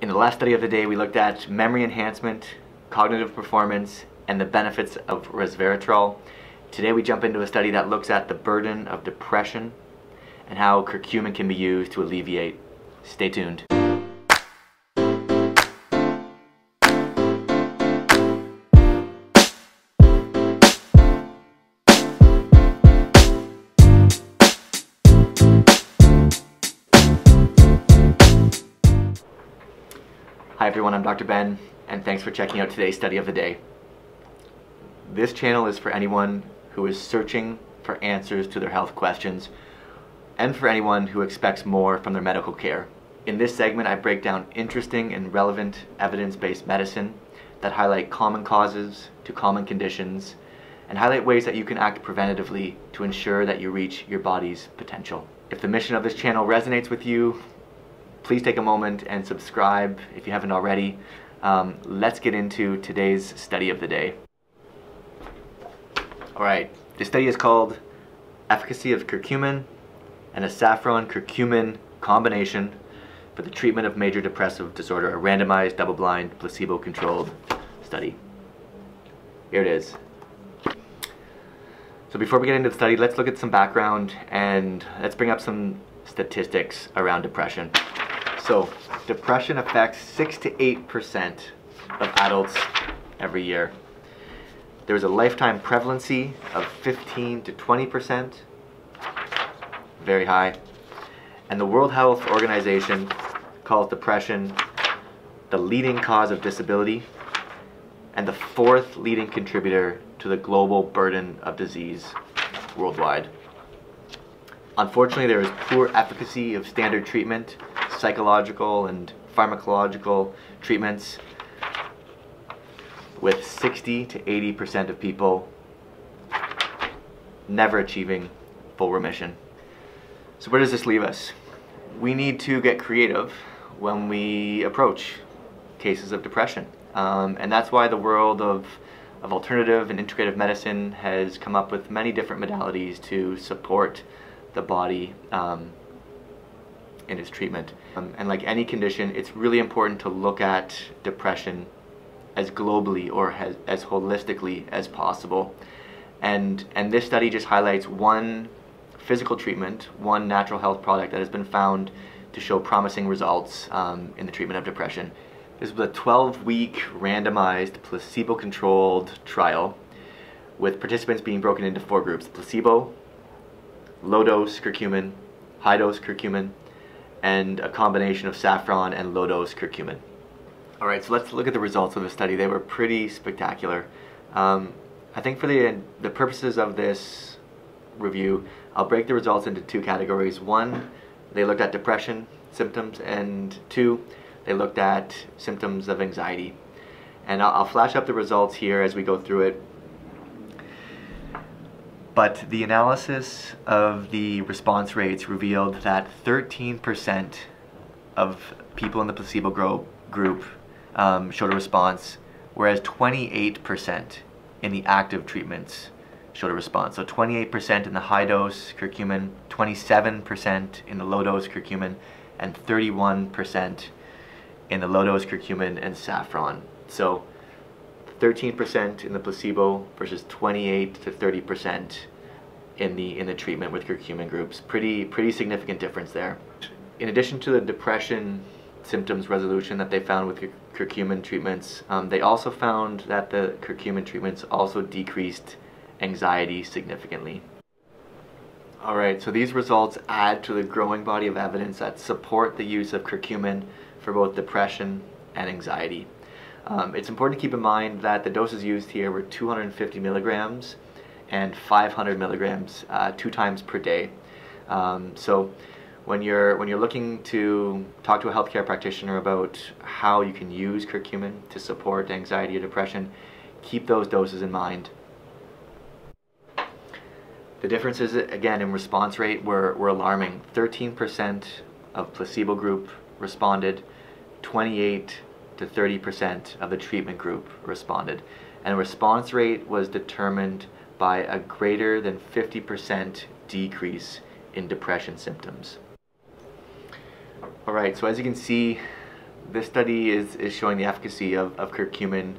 In the last study of the day, we looked at memory enhancement, cognitive performance, and the benefits of resveratrol. Today we jump into a study that looks at the burden of depression and how curcumin can be used to alleviate. Stay tuned. Hi everyone, I'm Dr. Ben, and thanks for checking out today's study of the day. This channel is for anyone who is searching for answers to their health questions and for anyone who expects more from their medical care. In this segment, I break down interesting and relevant evidence-based medicine that highlight common causes to common conditions and highlight ways that you can act preventatively to ensure that you reach your body's potential. If the mission of this channel resonates with you, please take a moment and subscribe if you haven't already. Um, let's get into today's study of the day. All right, the study is called Efficacy of Curcumin and a Saffron Curcumin Combination for the Treatment of Major Depressive Disorder, a randomized, double-blind, placebo-controlled study. Here it is. So before we get into the study, let's look at some background and let's bring up some statistics around depression. So depression affects 6 to 8% of adults every year. There's a lifetime prevalency of 15 to 20%, very high. And the World Health Organization calls depression the leading cause of disability and the fourth leading contributor to the global burden of disease worldwide. Unfortunately, there is poor efficacy of standard treatment psychological and pharmacological treatments with 60 to 80% of people never achieving full remission. So where does this leave us? We need to get creative when we approach cases of depression. Um, and that's why the world of, of alternative and integrative medicine has come up with many different modalities to support the body um, in its treatment. Um, and like any condition, it's really important to look at depression as globally or as, as holistically as possible. And, and this study just highlights one physical treatment, one natural health product that has been found to show promising results um, in the treatment of depression. This was a 12-week randomized placebo-controlled trial with participants being broken into four groups, placebo, low-dose curcumin, high-dose curcumin, and a combination of saffron and low-dose curcumin. All right, so let's look at the results of the study. They were pretty spectacular. Um, I think for the, the purposes of this review, I'll break the results into two categories. One, they looked at depression symptoms, and two, they looked at symptoms of anxiety. And I'll, I'll flash up the results here as we go through it. But the analysis of the response rates revealed that 13% of people in the placebo group um, showed a response, whereas 28% in the active treatments showed a response. So 28% in the high dose curcumin, 27% in the low dose curcumin, and 31% in the low dose curcumin and saffron. So 13% in the placebo versus 28 to 30% in the in the treatment with curcumin groups. Pretty pretty significant difference there. In addition to the depression symptoms resolution that they found with curcumin treatments, um, they also found that the curcumin treatments also decreased anxiety significantly. Alright, so these results add to the growing body of evidence that support the use of curcumin for both depression and anxiety. Um, it's important to keep in mind that the doses used here were 250 milligrams and 500 milligrams uh, two times per day. Um, so when you're when you're looking to talk to a healthcare practitioner about how you can use curcumin to support anxiety or depression, keep those doses in mind. The differences again in response rate were, were alarming. 13% of placebo group responded, 28 to 30% of the treatment group responded. And response rate was determined by a greater than 50% decrease in depression symptoms. Alright, so as you can see, this study is, is showing the efficacy of, of curcumin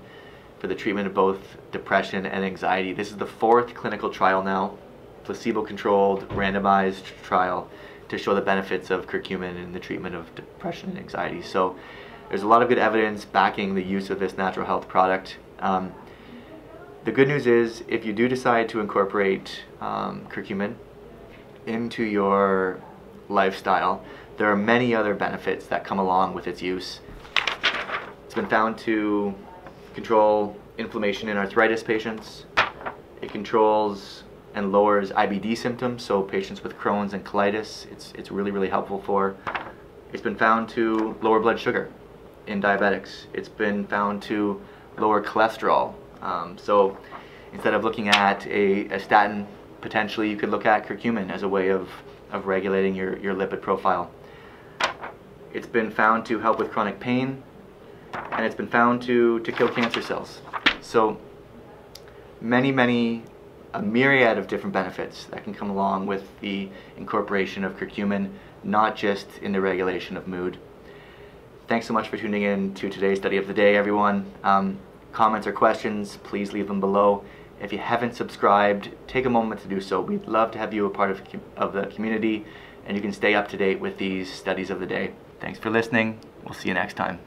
for the treatment of both depression and anxiety. This is the fourth clinical trial now, placebo-controlled, randomized trial to show the benefits of curcumin in the treatment of depression and anxiety. So there's a lot of good evidence backing the use of this natural health product. Um, the good news is if you do decide to incorporate um, curcumin into your lifestyle, there are many other benefits that come along with its use. It's been found to control inflammation in arthritis patients. It controls and lowers IBD symptoms, so patients with Crohn's and colitis, it's, it's really, really helpful for. It's been found to lower blood sugar in diabetics. It's been found to lower cholesterol. Um, so instead of looking at a, a, statin, potentially you could look at curcumin as a way of, of regulating your, your lipid profile. It's been found to help with chronic pain, and it's been found to, to kill cancer cells. So many, many, a myriad of different benefits that can come along with the incorporation of curcumin, not just in the regulation of mood. Thanks so much for tuning in to today's study of the day, everyone. Um, comments or questions, please leave them below. If you haven't subscribed, take a moment to do so. We'd love to have you a part of, of the community, and you can stay up to date with these studies of the day. Thanks for listening. We'll see you next time.